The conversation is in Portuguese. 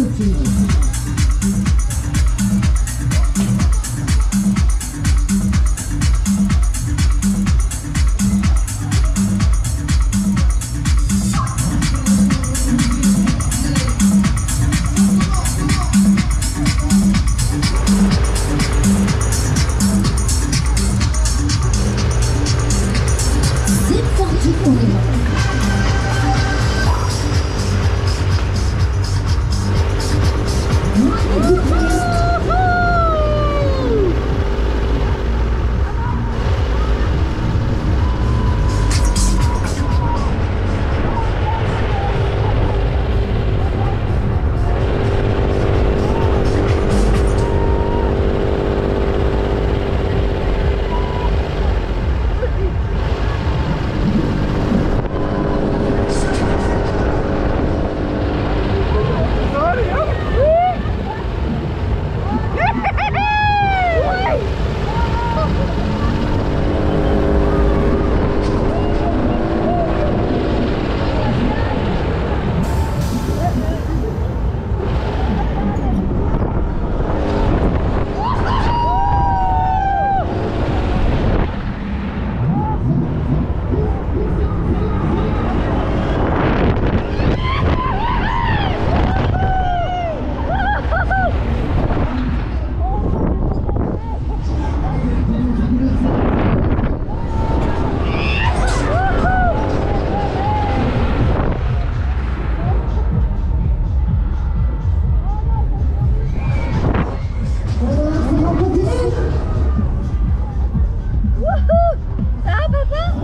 Santos.